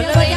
Bener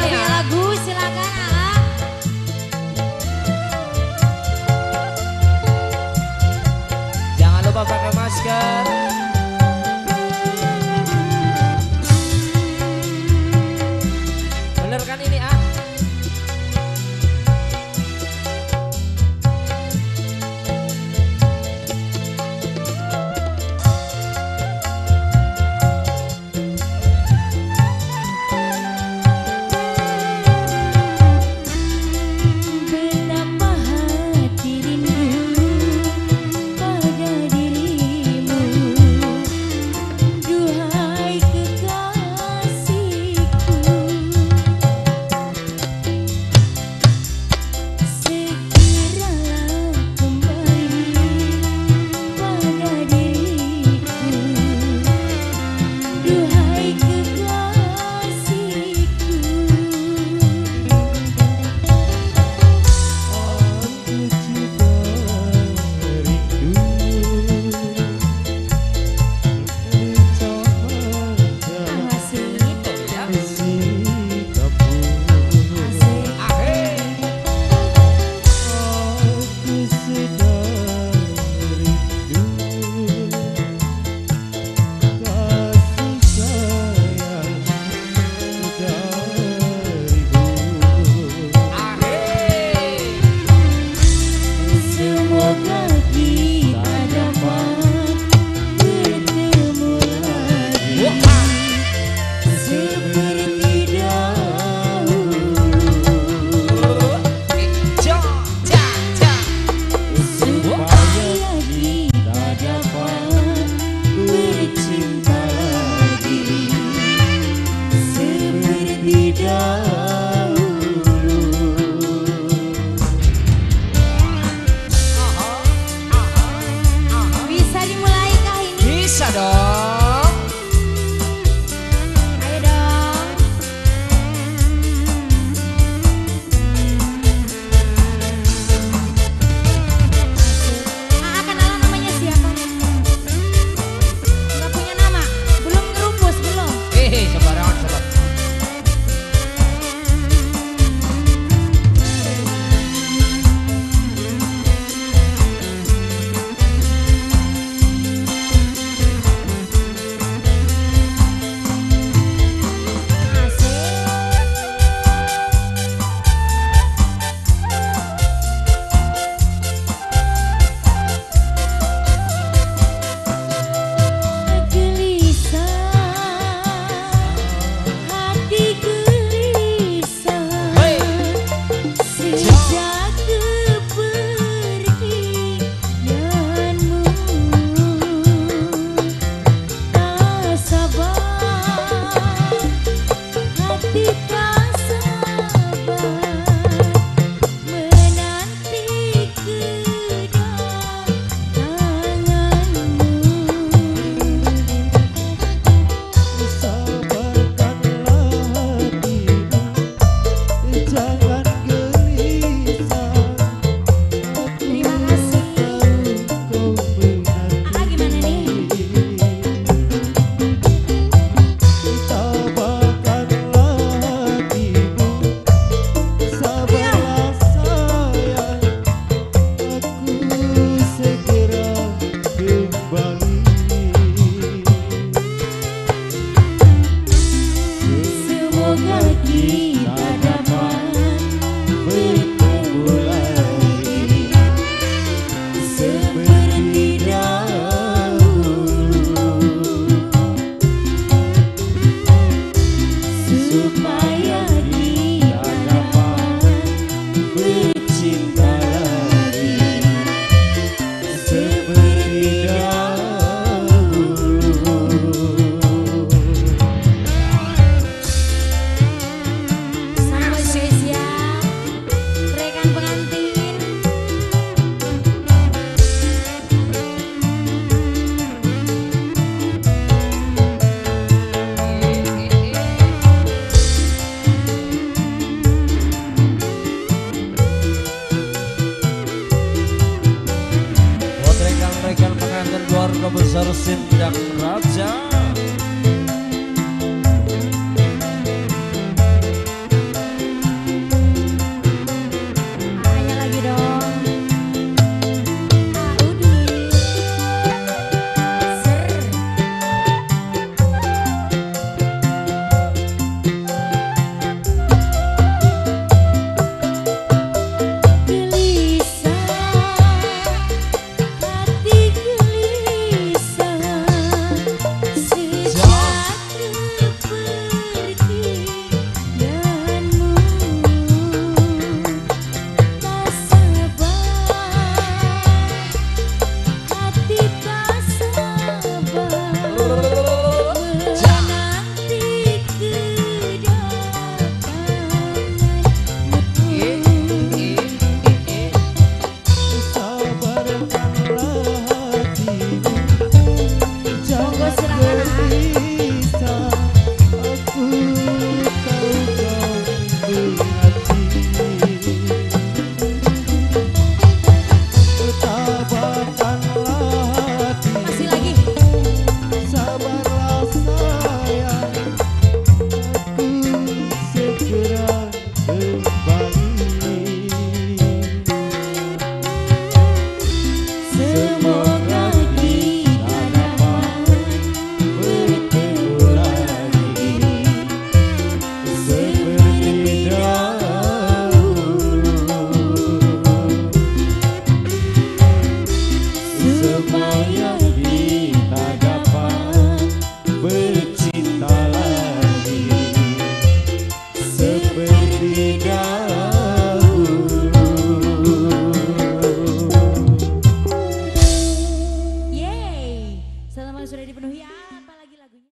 Sindang Raja